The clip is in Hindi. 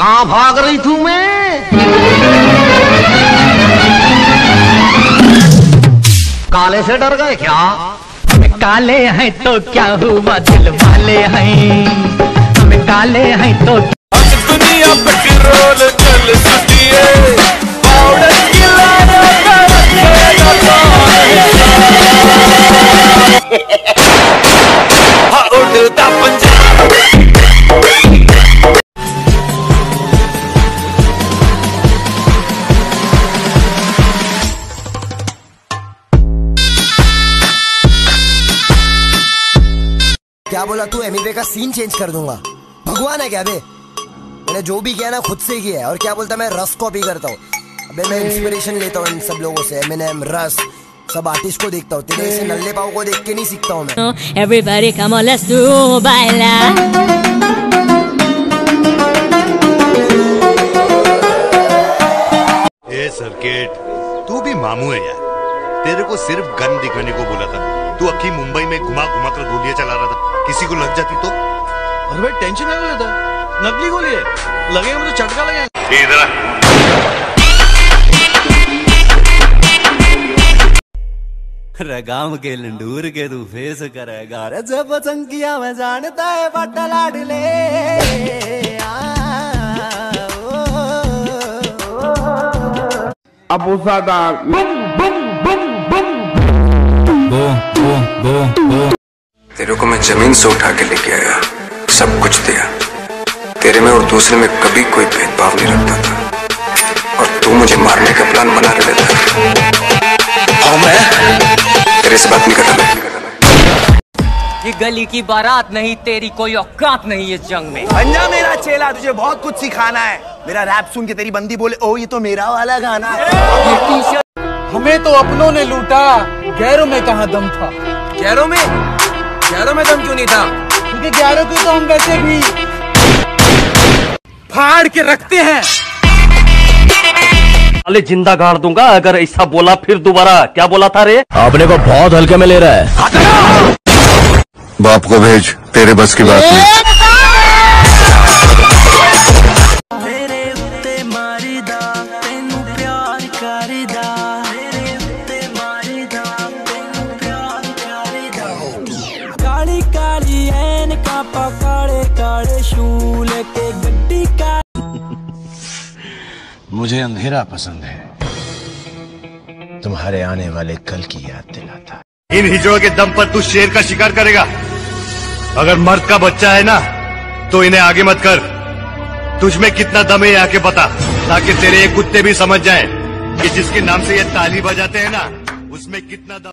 कहाँ भाग रही थू मैं? काले से डर गए क्या? हमें काले हैं तो क्या हुआ दिल वाले हैं? हम काले हैं तो दुनिया पेट्रोल चल क्या बोला तू? एमिवे का सीन चेंज कर दूँगा। भगवान है क्या बे? मैंने जो भी किया ना खुद से किया है। और क्या बोलता मैं रस कॉपी करता हूँ। अबे मैं इंस्पिरेशन लेता हूँ इन सब लोगों से। एमिनेम रस सब आर्टिस्ट को देखता हूँ। तेरे ऐसे नल्ले पाव को देख के नहीं सीखता हूँ मैं। Everybody come on, let's do baila. ए सर्किट तू भी मामू है यार। तेरे को सिर्फ़ गन दिखाने को बोला था। तू अखी मुंबई में घुमा घुमा कर गोलियाँ चला रहा था। किसी को लग जाती तो? अरे भाई टेंशन नहीं लेता। नकली गोली है। लगेगा मुझे चटका लगेगा ए, इधर। रगाम के लंडूर के तू फेस करेगा। रे जब संकिया में जानता है बट लाडले तेरे को मैं ज़मीन से उठा के लेके आया सब कुछ दिया। तेरे में और दूसरे में कभी कोई भेदभाव नहीं रखता था। और तू मुझे मारने का प्लान बना के लेता। और मैं तेरे से बात नहीं करता मैं ये गली की बारात नहीं तेरी कोई औकात नहीं इस जंग में। पंजा मेरा चेला तुझे बहुत कुछ सिखाना है। मेरा रैप सुन के तेरी बंदी बोले ओ ये तो मेरा वाला गाना है। हमें तो अपनों ने लूटा गैरों में कहा दम था? गैरों में? गैरों में दम क्यों नहीं था? क्योंकि ग्यारह को तो हम वैसे भी। फाड़ के रखते हैं। अरे ज़िंदा गाड़ दूँगा अगर ऐसा बोला फिर दोबारा। क्या बोला था रे? आपने को बहुत हल्के में ले रहा है। बाप को भेज तेरे बस की बात नहीं। काले गड्डी का मुझे अंधेरा पसंद है। तुम्हारे आने वाले कल की याद दिलाता। इन हिजड़ों के दम पर तू शेर का शिकार करेगा। अगर मर्द का बच्चा है ना तो इन्हें आगे मत कर। तुझ में कितना दम है आके पता ताकि तेरे ये कुत्ते भी समझ जाएँ कि जिसके नाम से ये ताली बजाते हैं ना उसमें कितना दम